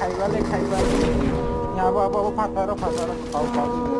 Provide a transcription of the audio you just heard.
खाइबा खाइबा ଖାଇବା यहाँ अब अब फाटारो फाटारो खाऊ खाऊ